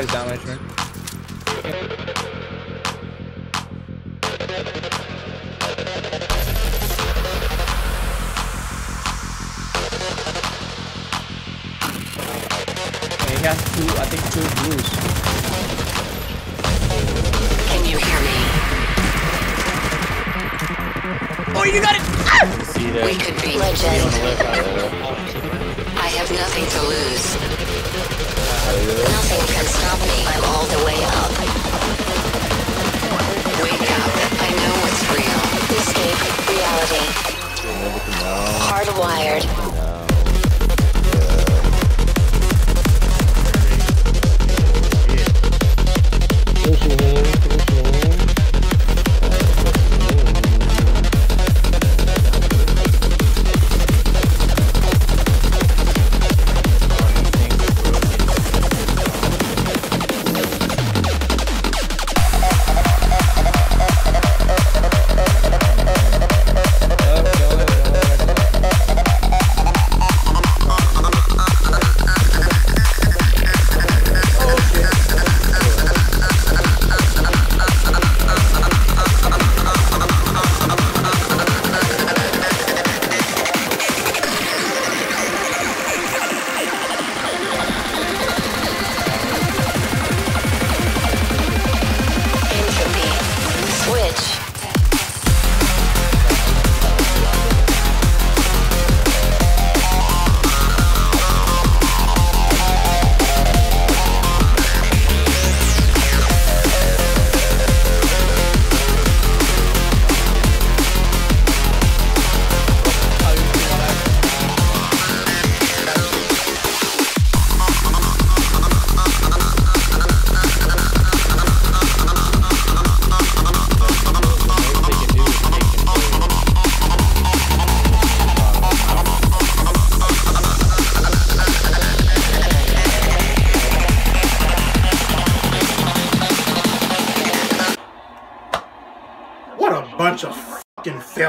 Somebody's down my turn. And he has two, I think two blues. Can you hear me? Oh, you got it! See that? We could be You legend. wanna live out there? I have nothing to lose. Nothing can stop me. I'm all the way up. Wake up. I know what's real. Reality. Hardwired.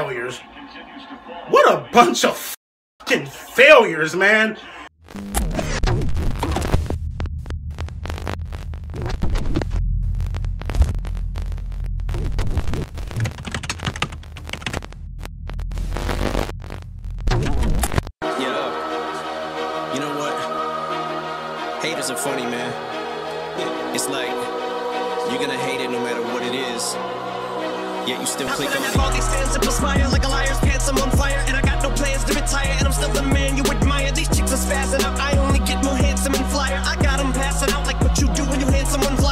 Failures. What a bunch of fucking failures, man. You know what? Haters are funny, man. It's like you're gonna hate it no matter what it is. Yet you still click on it. all these fans to perspire like a liar's pants. I'm on fire, and I got no plans to retire. And I'm still the man you admire. These chicks are spazzing out. I only get more handsome and flyer. I got them passing out like what you do when you hand someone flyers.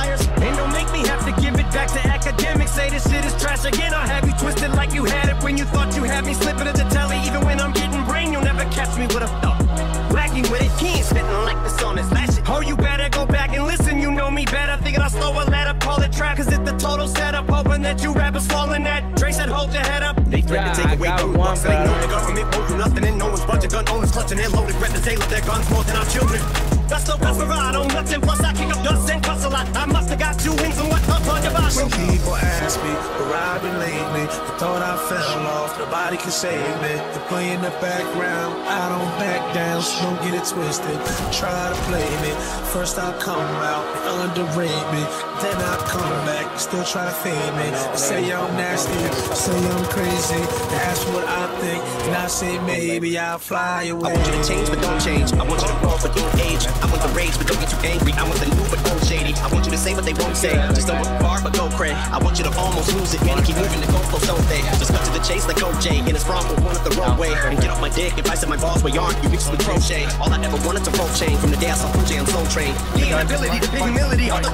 They to take I away one, bucks. They know bro. the government won't do nothing. And no one's budget. Gun owners clutching their loaded. Grab the tail of their guns more than our children. That's no Desperado, nothing. Plus, I kick up dust and cuss a lot. I must have got two wings and what up on your box. When people ask me where I've been lately, I thought I fell off. Nobody can save me. They play in the background. I don't back down, so don't get it twisted. Try to play me. First I come out, underrate me. Then I come back, still try to fade me. Say I'm nasty, say I'm crazy. Ask what I think, and I say maybe I'll fly away. I want you to change, but don't change. I want you to grow, but don't age. I want the rage, but don't get too angry. I want the new, but don't shady. I want you to say what they won't say. Just don't go far, but go cray. I want you to almost lose it, man. And keep moving the goalposts, don't they? Just cut to the chase like OJ. In his prom with one up the wrong way. And get off my dick if I said my balls were yarn. You bitches with crochet. All I ever wanted to roll chain. From the day I saw OJ on Soul Train. The pay humility. All the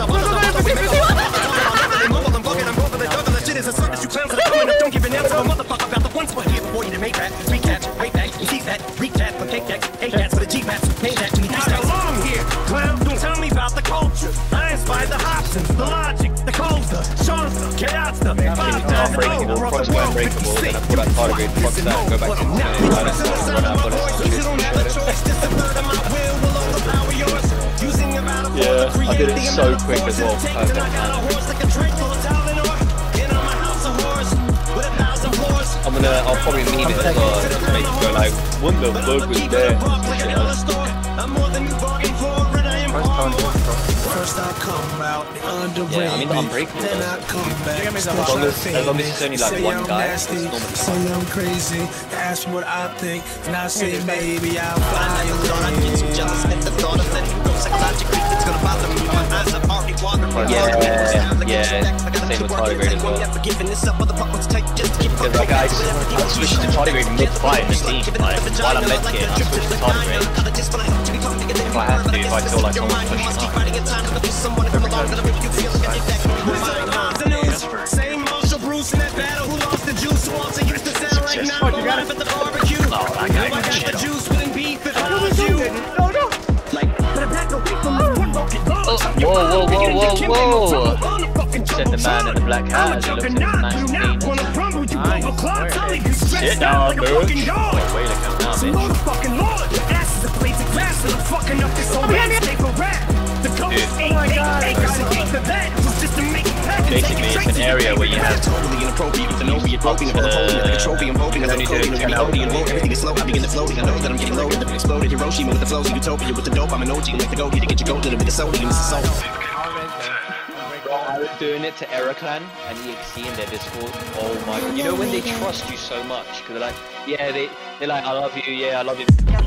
I'm hoping the juggle. That shit is a service. You clowns that are coming up. Don't give an answer. Motherfucker about the ones who are here before you to make rap. Recap, back, and tease that. Recap for cake jacks. Hey cats for the G maps. Pay that to me. I belong here. Clown, don't tell me about the culture. I inspired the Hopsins, the logic, the Colza, Shonza, Chaos, the Unbreakable, cross my unbreakable, then I pull that fuck that, go back to the I did it so quick as well. I'm gonna, I'll probably need it make go like, what the fuck was there? Out, they underrate Yeah, I mean, me. Unbreakable Then I come back, Give me still some try as long as- as long as it's only, like, Say one I'm guy, nasty, it's normally say I'm crazy. Ask what I think, and I say maybe I'll I fly never thought I'd get too jealous at the thought of letting go psychologically. It's gonna bother me. My eyes are already watering. Yeah, yeah, same with tardigrade as well. yet, forgiving this up, other part wants to take just to keep Because like I, I switched to tardigrade mid-fight in the team, like while I'm med kit, I switched to tardigrade. If I have to, if I feel like someone's pushing up. Same Marshall Bruce in that battle. Who lost the juice who also used to sound like now. At the. Whoa, whoa! Said the man in the black hat as he looks at his nice clean. Sit down, bitch. Wait, way to come now, bitch. fucking lord, ass is a blades of glass and fucking up this whole rap. The coach oh ain't, oh my God. ain't, got a that. It's just to make. Basically, it's an area where you have totally inappropriate with an opiate roping of a holding like a uh, trophy. I'm hoping I'm coding, it it'll be 10 hours. Odie and low. Everything is slow. I begin to floating. I know that I'm getting loaded. I've exploded. Hiroshima with the flows of utopia with the dope. I'm an OG like the goatee to get your goat to the bit of sodium. It's the soul. I was doing it to Eraclan and EXC in their Discord. Oh my god. You know when they trust you so much? Because they're like, yeah, they, they're like, I love you, yeah, I love you.